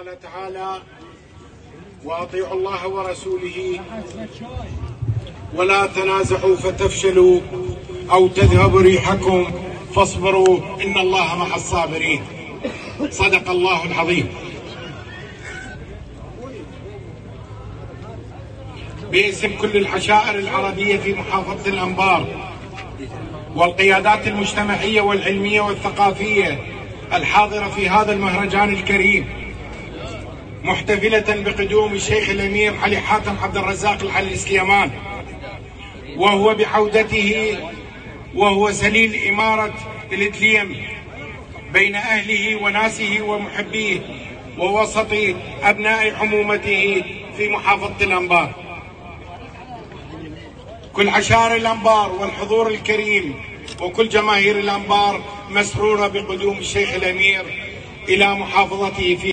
قال تعالى واطيعوا الله ورسوله ولا تنازعوا فتفشلوا أو تذهب ريحكم فاصبروا إن الله مع الصابرين. صدق الله العظيم. باسم كل العشائر العربية في محافظة الأنبار والقيادات المجتمعية والعلمية والثقافية الحاضرة في هذا المهرجان الكريم. محتفلة بقدوم الشيخ الأمير علي حاتم عبد الرزاق العلي السليمان وهو بعودته وهو سليل إمارة الإدليم بين أهله وناسه ومحبيه ووسط أبناء عمومته في محافظة الأنبار. كل عشائر الأنبار والحضور الكريم وكل جماهير الأنبار مسرورة بقدوم الشيخ الأمير إلى محافظته في